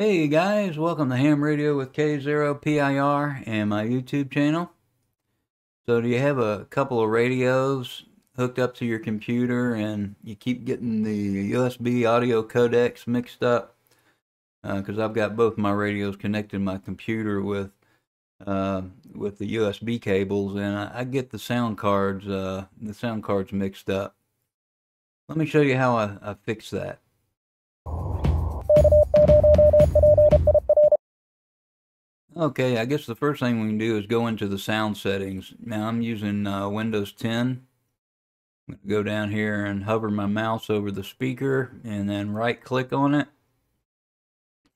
Hey guys, welcome to Ham Radio with K0PIR and my YouTube channel. So do you have a couple of radios hooked up to your computer and you keep getting the USB audio codecs mixed up? Because uh, I've got both my radios connected to my computer with uh, with the USB cables and I, I get the sound cards uh, the sound cards mixed up. Let me show you how I, I fix that. Okay, I guess the first thing we can do is go into the sound settings. Now I'm using uh, Windows 10. I'm going to go down here and hover my mouse over the speaker and then right click on it.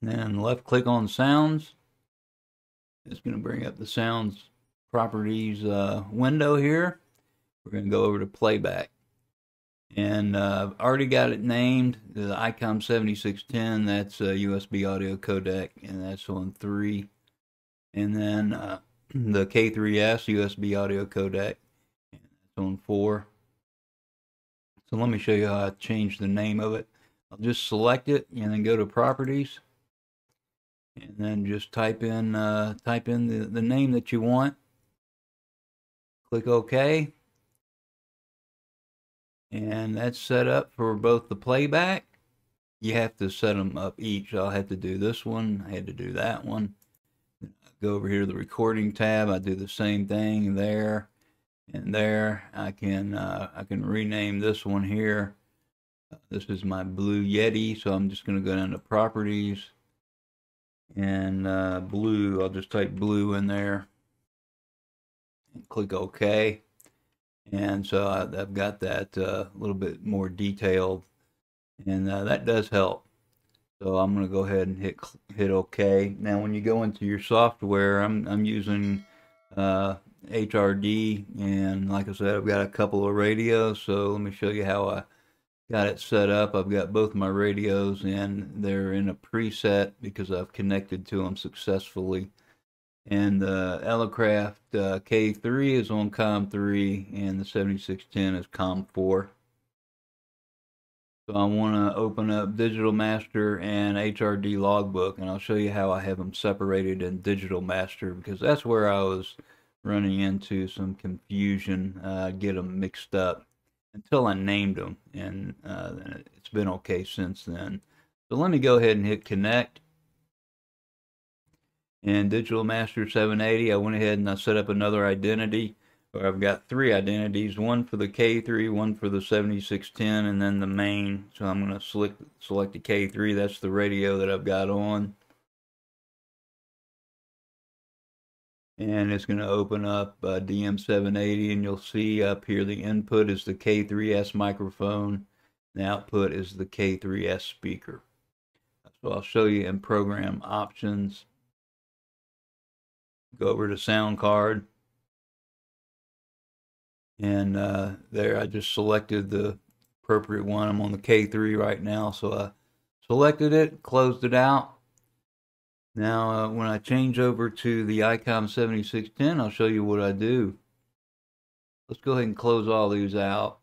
Then left click on sounds. It's going to bring up the sounds properties uh, window here. We're going to go over to playback. And uh, I've already got it named, the ICOM 7610, that's a USB audio codec, and that's on 3 and then uh, the K3S USB audio codec. And that's on four. So let me show you how I change the name of it. I'll just select it and then go to properties. And then just type in uh, type in the, the name that you want. Click OK. And that's set up for both the playback. You have to set them up each. I'll have to do this one. I had to do that one go over here to the recording tab. I do the same thing there and there. I can uh, I can rename this one here. Uh, this is my Blue Yeti, so I'm just going to go down to properties and uh, blue. I'll just type blue in there and click OK. And so I, have got that uh, a little bit more detailed, and uh, that does help. So I'm going to go ahead and hit hit OK. Now, when you go into your software, I'm I'm using uh, HRD, and like I said, I've got a couple of radios. So let me show you how I got it set up. I've got both my radios, and they're in a preset because I've connected to them successfully. And the Elecraft uh, K3 is on COM3, and the 7610 is COM4. So I want to open up Digital Master and HRD Logbook, and I'll show you how I have them separated in Digital Master because that's where I was running into some confusion, uh, get them mixed up until I named them, and uh, it's been okay since then. So let me go ahead and hit connect. And Digital Master 780, I went ahead and I set up another identity or I've got three identities, one for the K3, one for the 7610, and then the main. So I'm going to select, select the K3. That's the radio that I've got on. And it's going to open up uh, DM780, and you'll see up here the input is the K3S microphone. The output is the K3S speaker. So I'll show you in program options. Go over to sound card and uh, there I just selected the appropriate one. I'm on the K3 right now, so I selected it, closed it out. Now, uh, when I change over to the ICOM 7610, I'll show you what I do. Let's go ahead and close all these out.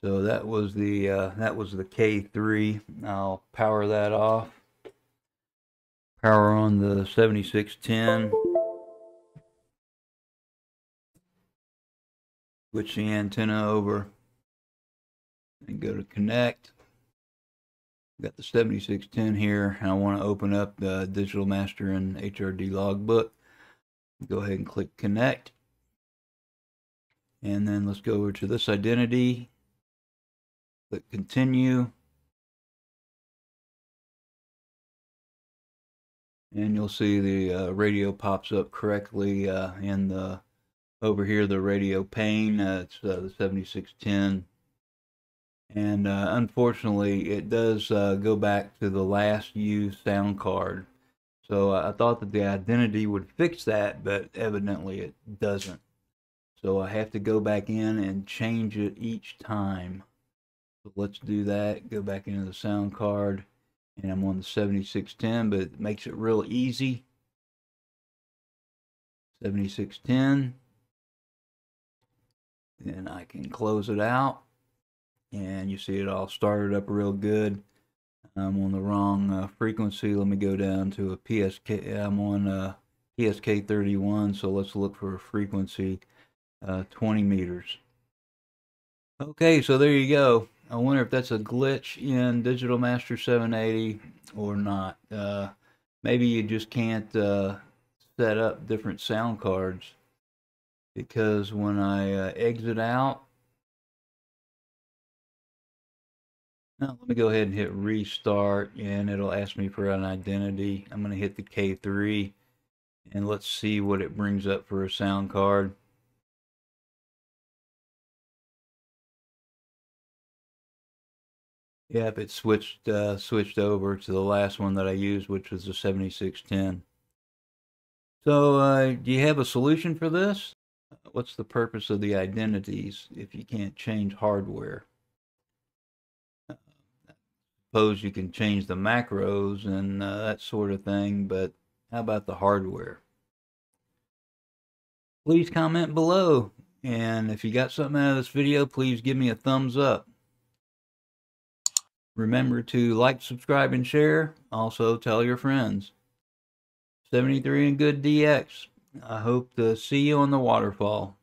So that was the uh, that was the K3. I'll power that off. Power on the 7610. Switch the antenna over and go to connect. Got the 7610 here, and I want to open up the Digital Master and HRD logbook. Go ahead and click connect. And then let's go over to this identity. Click continue. And you'll see the uh, radio pops up correctly uh, in the over here the radio pane uh, it's uh, the 7610 and uh, unfortunately it does uh, go back to the last used sound card. So uh, I thought that the identity would fix that but evidently it doesn't. So I have to go back in and change it each time. So let's do that. Go back into the sound card and I'm on the 7610 but it makes it real easy. 7610 and I can close it out and you see it all started up real good I'm on the wrong uh, frequency. Let me go down to a PSK. I'm on a PSK 31, so let's look for a frequency uh, 20 meters. Okay, so there you go. I wonder if that's a glitch in Digital Master 780 or not. Uh, maybe you just can't uh, set up different sound cards because when I uh, exit out, now let me go ahead and hit restart and it'll ask me for an identity. I'm going to hit the K3 and let's see what it brings up for a sound card. Yep, it switched uh, switched over to the last one that I used, which was the 7610. So, uh, do you have a solution for this? What's the purpose of the identities if you can't change hardware? Suppose you can change the macros and uh, that sort of thing, but how about the hardware? Please comment below, and if you got something out of this video, please give me a thumbs up. Remember to like, subscribe, and share. Also, tell your friends. 73 and good DX. I hope to see you on the waterfall.